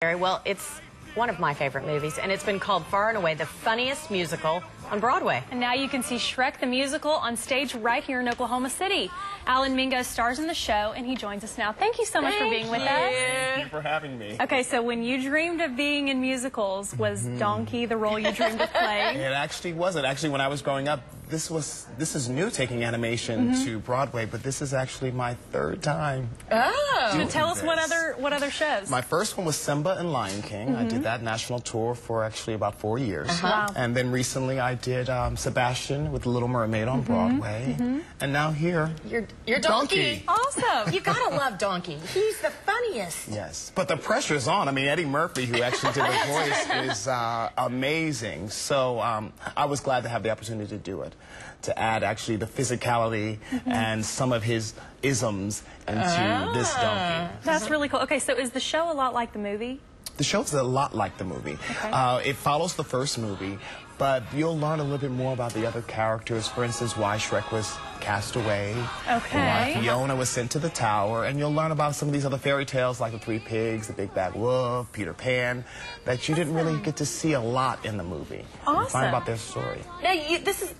Very well, it's one of my favorite movies, and it's been called far and away the funniest musical on Broadway. And now you can see Shrek the Musical on stage right here in Oklahoma City. Alan Mingo stars in the show, and he joins us now. Thank you so much Thank for being with us. Thank you for having me. Okay, so when you dreamed of being in musicals, was Mm-hmm. Donkey the role you dreamed of playing? It actually wasn't. Actually, when I was growing up, this was this is new taking animation Mm-hmm. to Broadway, but this is actually my third time. Oh. doing Tell us what other what other shows. My first one was Simba and Lion King. I did that national tour for actually about four years. Wow. And then recently I did um, Sebastian with The Little Mermaid on Broadway. And now here, You're, you're Donkey. Donkey. awesome. You gotta love Donkey. He's the funniest. Yes, but the pressure is on. I mean, Eddie Murphy, who actually did the voice, is uh, amazing. So um, I was glad to have the opportunity to do it, to add actually the physicality and some of his isms into this donkey. That's really cool. Okay, so is the show a lot like the movie? The show's a lot like the movie. Uh, it follows the first movie, but you'll learn a little bit more about the other characters. For instance, why Shrek was cast away, and why Fiona was sent to the tower, and you'll learn about some of these other fairy tales like the Three Pigs, the Big Bad Wolf, Peter Pan, that you didn't really get to see a lot in the movie. Awesome. find about their story. Now, you, this is.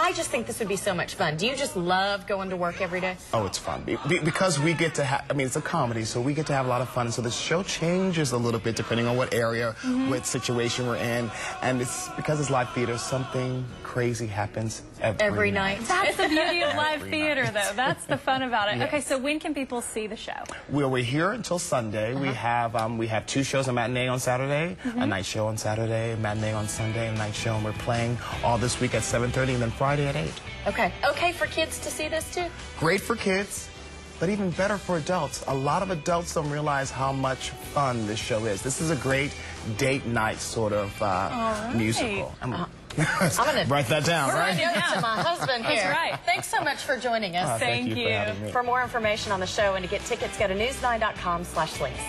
I just think this would be so much fun. Do you just love going to work every day? Oh, it's fun Be- be- because we get to have. I mean, it's a comedy, so we get to have a lot of fun. So the show changes a little bit depending on what area, mm-hmm. what situation we're in, and it's because it's live theater. Something crazy happens every, Every night. That's the beauty of live Every theater, night. though. That's the fun about it. Yes. Okay, so when can people see the show? Well, we're here until Sunday. We uh-huh. have um, we have two shows: a matinee on Saturday, a mm-hmm. night show on Saturday, a matinee on Sunday, and a night show. And we're playing all this week at 7:30, and then Friday at 8. Okay. Okay for kids to see this too? Great for kids, but even better for adults. A lot of adults don't realize how much fun this show is. This is a great date night sort of uh, right. musical. I'm, I'm gonna- write that down, We're right? gonna it to my husband That's here. right. Thanks so much for joining us. Uh, thank, Thank you, you. for having me. For more information on the show and to get tickets, go to news9.com slash links.